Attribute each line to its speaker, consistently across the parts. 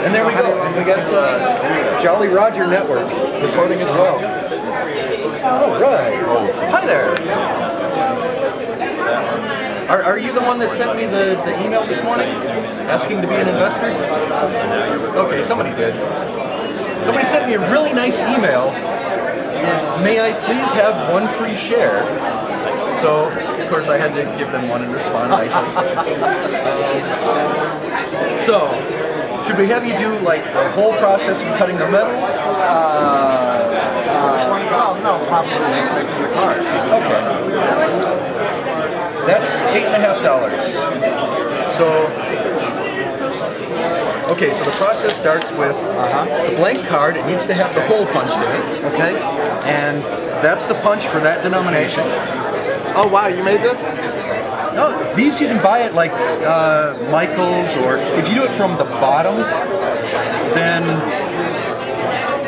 Speaker 1: And there we go. We got uh, Jolly Roger Network recording as well. All right. Hi there. Are, are you the one that sent me the, the email this morning asking to be an investor? Okay, somebody did. Somebody sent me a really nice email. May I please have one free share? So, of course, I had to give them one and respond nicely. Um, so, should we have you do like the whole process from cutting the metal?
Speaker 2: Uh, well, no, probably just making the card.
Speaker 1: Okay. That's eight and a half dollars. So, okay, so the process starts with the blank card. It needs to have the hole punched in it,
Speaker 2: Okay.
Speaker 1: and that's the punch for that denomination.
Speaker 2: Oh wow, you made this?
Speaker 1: No, these you can buy at like uh, Michaels, or if you do it from the bottom, then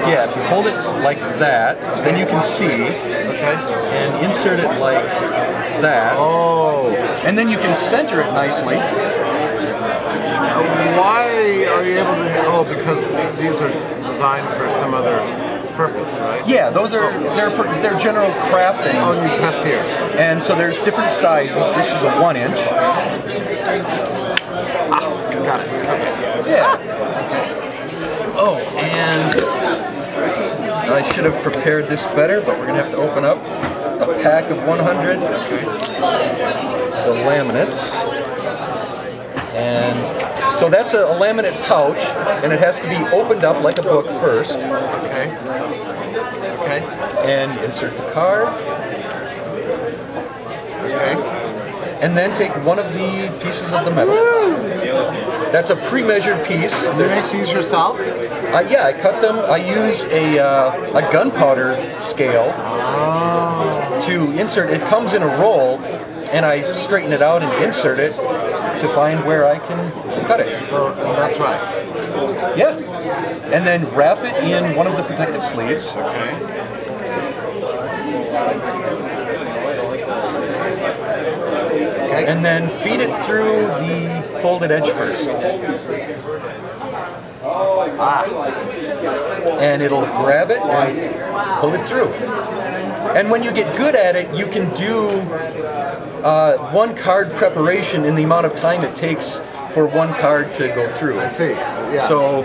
Speaker 1: yeah, if you hold it like that, then you can see
Speaker 2: Okay.
Speaker 1: and insert it like that,
Speaker 2: Oh.
Speaker 1: and then you can center it nicely.
Speaker 2: Uh, Why are you able to? Oh, because these are designed for some other purpose, right?
Speaker 1: Yeah, those are they're for they're general crafting,
Speaker 2: Oh, you press here.
Speaker 1: and so there's different sizes. This is a one inch.
Speaker 2: Ah, got it. Okay.
Speaker 1: Yeah. Ah. Oh, and I should have prepared this better, but we're gonna have to open up a pack of 100 the laminates, and so that's a, a laminate pouch, and it has to be opened up like a book first,
Speaker 2: Okay. Okay.
Speaker 1: and insert the card,
Speaker 2: Okay.
Speaker 1: and then take one of the pieces of the metal. That's a pre-measured piece.
Speaker 2: You make these yourself?
Speaker 1: Uh, yeah, I cut them. I use a, uh, a gunpowder scale to insert. It comes in a roll, and I straighten it out and insert it to find where I can cut it.
Speaker 2: So and that's right.
Speaker 1: Yeah, and then wrap it in one of the protective sleeves.
Speaker 2: Okay. Okay.
Speaker 1: And then feed it through the folded edge first. Ah. And it'll grab it and pull it through. And when you get good at it, you can do uh, one card preparation in the amount of time it takes for one card to go through.
Speaker 2: I see. Yeah.
Speaker 1: So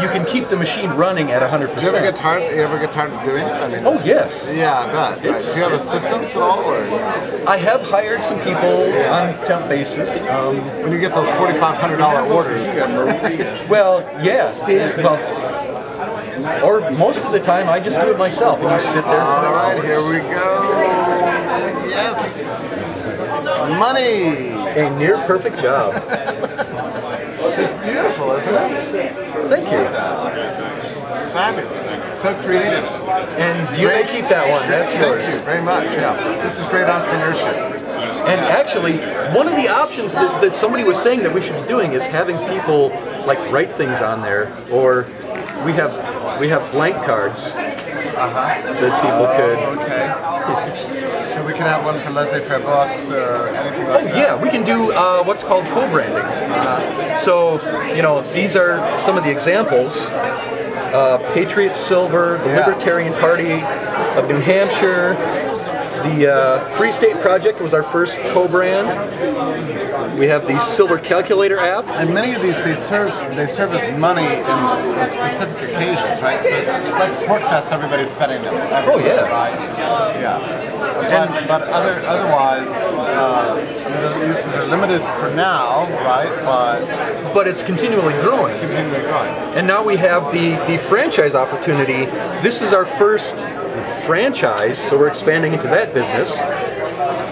Speaker 1: you can keep the machine running at 100%.
Speaker 2: do you ever get tired? You ever get tired of doing it? I mean,
Speaker 1: Oh, yes.
Speaker 2: yeah, I bet. Right. Do you have assistants at all, or
Speaker 1: I have hired some people on temp basis. Um,
Speaker 2: when you get those forty-five hundred dollar orders?
Speaker 1: Well, yeah. Well, or most of the time I just do it myself, and you sit there for
Speaker 2: All right, here we go. Yes, money.
Speaker 1: A near perfect job.
Speaker 2: It's beautiful, isn't it?
Speaker 1: Thank you.
Speaker 2: It's fabulous. So creative.
Speaker 1: And you may keep that one. That's
Speaker 2: Thank
Speaker 1: yours.
Speaker 2: you very much. Yeah, this is great entrepreneurship.
Speaker 1: And actually, one of the options that, that somebody was saying that we should be doing is having people like write things on there, or we have we have blank cards uh-huh. that people could.
Speaker 2: Oh, okay. Can have one for Laissez Faire Books or anything like
Speaker 1: Oh
Speaker 2: that.
Speaker 1: yeah, we can do uh, what's called co-branding. So you know, these are some of the examples. Uh, Patriot Silver, the
Speaker 2: Yeah.
Speaker 1: Libertarian Party of New Hampshire, the uh, Free State Project was our first co-brand. We have the Silver Calculator app.
Speaker 2: And many of these they serve they serve as money in specific occasions, right? So, like PorcFest, everybody's spending them.
Speaker 1: Oh, yeah.
Speaker 2: right? Yeah. But, but other otherwise, uh, I mean, the uses are limited for now, right? But
Speaker 1: But it's continually growing.
Speaker 2: continuing going.
Speaker 1: And now we have the, the franchise opportunity. This is our first franchise, so we're expanding into that business.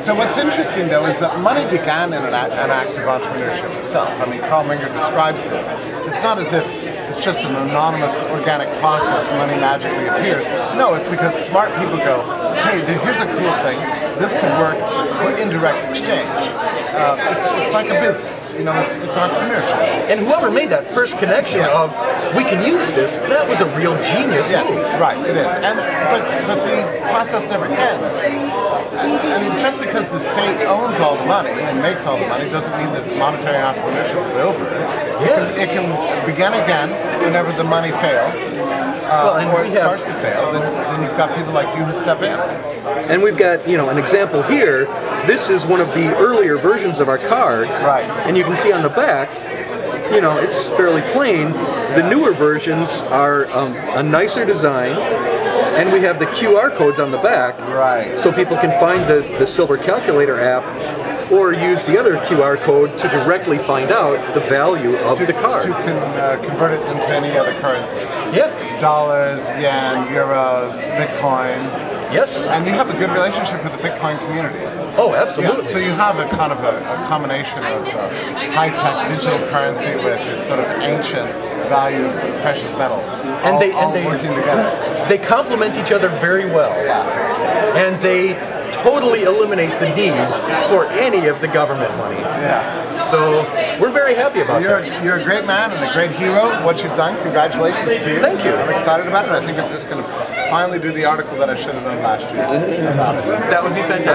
Speaker 2: So what's interesting though is that money began in an, act, an act of entrepreneurship itself. I mean, Carl Menger describes this. It's not as if it's just an anonymous organic process, money magically appears. No, it's because smart people go, hey, here's a cool thing. This could work for indirect exchange. Uh, it's, it's like a business, you know, it's, it's entrepreneurship.
Speaker 1: And whoever made that first connection
Speaker 2: Yes.
Speaker 1: of we can use this, that was a real genius
Speaker 2: Yes,
Speaker 1: move.
Speaker 2: right, it is. And but but the process never ends. And just because the state owns all the money and makes all the money doesn't mean that monetary entrepreneurship is over. It, can, it can begin again whenever the money fails,
Speaker 1: Well,
Speaker 2: uh,
Speaker 1: and
Speaker 2: or it starts to fail, then, then you've got people like you who step in.
Speaker 1: And we've got, you know, an example here. This is one of the earlier versions of our card.
Speaker 2: Right.
Speaker 1: And you can see on the back, you know, it's fairly plain. The newer versions are um, a nicer design, and we have the QR codes on the back.
Speaker 2: Right.
Speaker 1: So people can find the, the Silver Calculator app or use the other QR code to directly find out the value of
Speaker 2: To,
Speaker 1: the card.
Speaker 2: to con, uh, convert it into any other currency.
Speaker 1: yeah.
Speaker 2: Dollars, yen, euros, Bitcoin.
Speaker 1: Yes.
Speaker 2: And you have a good relationship with the Bitcoin community.
Speaker 1: Oh,
Speaker 2: Yeah,
Speaker 1: absolutely.
Speaker 2: so you have a kind of a, a combination of uh, high-tech digital currency with this sort of ancient value of precious metal,
Speaker 1: And
Speaker 2: all,
Speaker 1: they- and
Speaker 2: all
Speaker 1: they-
Speaker 2: working together.
Speaker 1: they complement each other very well.
Speaker 2: Yeah,
Speaker 1: and they totally eliminate the need for any of the government money.
Speaker 2: yeah.
Speaker 1: So we're very happy about
Speaker 2: You're
Speaker 1: that.
Speaker 2: you're a great man and a great hero. What you've done, congratulations to you.
Speaker 1: Thank you.
Speaker 2: I'm excited about it. I think I'm just going to finally do the article that I should have done last year. about it.
Speaker 1: That would be fantastic.